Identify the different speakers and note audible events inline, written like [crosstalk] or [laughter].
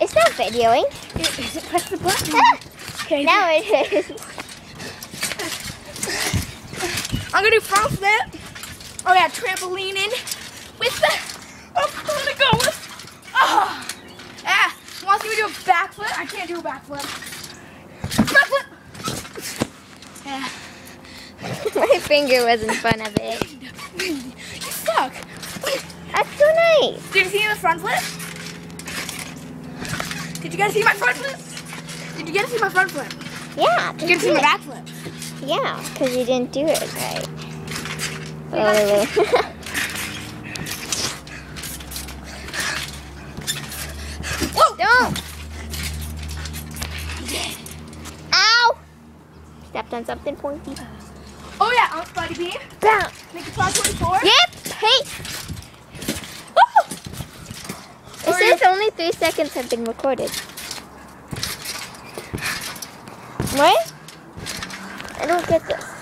Speaker 1: It's not videoing.
Speaker 2: Is, is it press the button?
Speaker 1: Ah,
Speaker 2: Okay.
Speaker 1: now it is.
Speaker 2: I'm gonna do front flip. Oh yeah, trampoline in with the. Oh, I'm gonna go with. Oh. Ah, wants me to do a backflip? I can't do a backflip. Backflip. Yeah. [laughs]
Speaker 1: My finger was in front of it.
Speaker 2: You suck.
Speaker 1: That's so nice.
Speaker 2: Did you see the front flip? Did you guys see my front flip? Did you get to see my front flip?
Speaker 1: Yeah.
Speaker 2: Did you get to see my back flip?
Speaker 1: Yeah, because you didn't do it right. Oh, [laughs]
Speaker 2: Whoa!
Speaker 1: Don't! Ow! Stepped on something pointy.
Speaker 2: Oh yeah, on Buddy Beam.
Speaker 1: Bounce.
Speaker 2: Make it 524.
Speaker 1: Yep. Hey. It
Speaker 2: Or you-
Speaker 1: says only three seconds have been recorded. What? I don't get this.